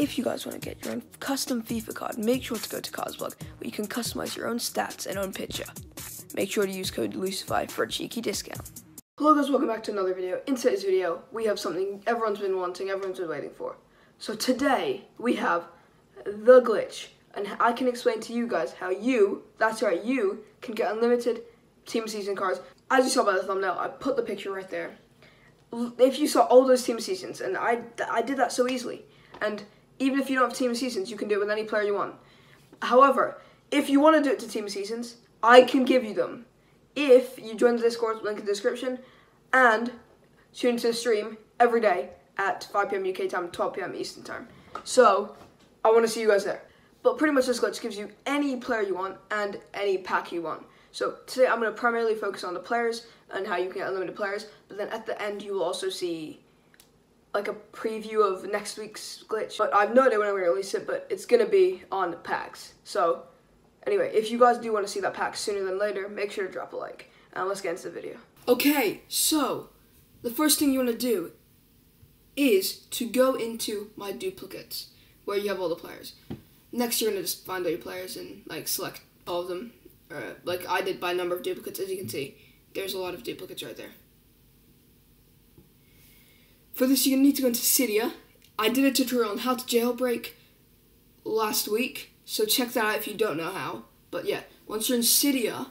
if you guys want to get your own custom FIFA card, make sure to go to Cardsplug, where you can customize your own stats and own picture. Make sure to use code Lucify for a cheeky discount. Hello guys, welcome back to another video. In today's video, we have something everyone's been wanting, everyone's been waiting for. So today, we have the glitch, and I can explain to you guys how you, that's right, you, can get unlimited team season cards. As you saw by the thumbnail, I put the picture right there. If you saw all those team seasons, and I, I did that so easily, and even if you don't have team seasons, you can do it with any player you want. However, if you want to do it to team seasons, I can give you them. If you join the Discord, link in the description, and tune into the stream every day at 5 p.m. UK time, 12 p.m. Eastern time. So, I want to see you guys there. But pretty much this glitch gives you any player you want and any pack you want. So today I'm going to primarily focus on the players and how you can get unlimited players. But then at the end you will also see like a preview of next week's glitch. But I have no idea when I'm to release it, but it's to be on packs. So anyway, if you guys do want to see that pack sooner than later, make sure to drop a like. And let's get into the video. Okay, so the first thing you want to do is to go into my duplicates where you have all the players. Next, you're to just find all your players and like select all of them. Uh, like I did by number of duplicates, as you can see. There's a lot of duplicates right there. For this, you need to go into Cydia. I did a tutorial on how to jailbreak last week, so check that out if you don't know how. But yeah, once you're in Cydia,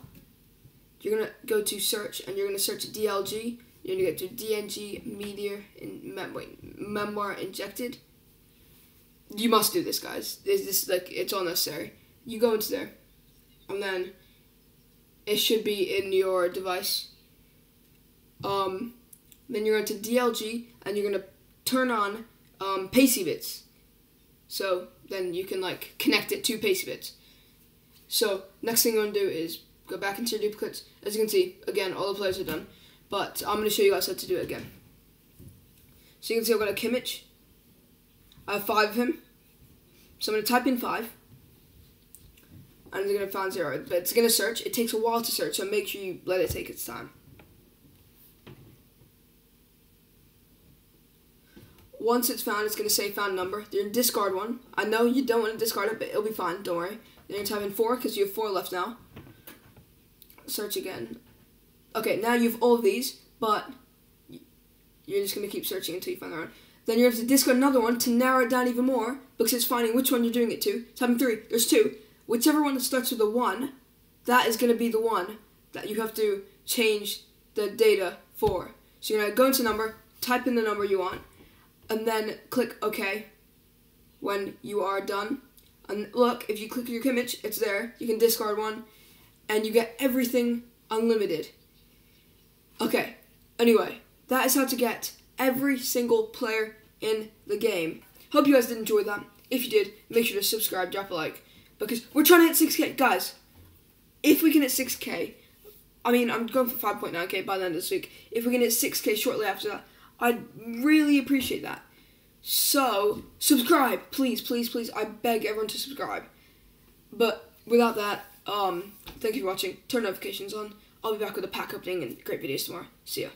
you're gonna go to search and you're gonna search DLG. You're gonna get to DLG Meteor in mem wait, Memoir Injected. You must do this, guys. This Is like it's all necessary? You go into there, and then it should be in your device. Um, then you're going to DLG and you're going to turn on um, Pacey So then you can like connect it to Pacey So next thing you're going to do is go back into your duplicates. As you can see, again, all the players are done. But I'm going to show you guys how to do it again. So you can see I've got a Kimmich. I have five of him. So I'm going to type in five. And it's going to find zero. But it's going to search. It takes a while to search, so make sure you let it take its time. Once it's found, it's going to say found number. To discard one. I know you don't want to discard it, but it'll be fine. Don't worry. Then to type in 4 because you have 4 left now. Search again. Okay, now you have all of these, but you're just going to keep searching until you find the one. Then you're have to discard another one to narrow it down even more because it's finding which one you're doing it to. Type in 3. There's 2. Whichever one that starts with a 1, that is going to be the one that you have to change the data for. So you're going to go into number, type in the number you want, and then click OK when you are done. And look, if you click your image, it's there. You can discard one, and you get everything unlimited. Okay, anyway, that is how to get every single player in the game. Hope you guys did enjoy that. If you did, make sure to subscribe, drop a like, because we're trying to hit 6k. Guys, if we can hit 6k, I mean, I'm going for 5.9k by the end of this week. If we can hit 6k shortly after that, I'd really appreciate that. So, subscribe, please, please, please. I beg everyone to subscribe. But without that, um, thank you for watching. Turn notifications on. I'll be back with a pack opening and great videos tomorrow. See ya.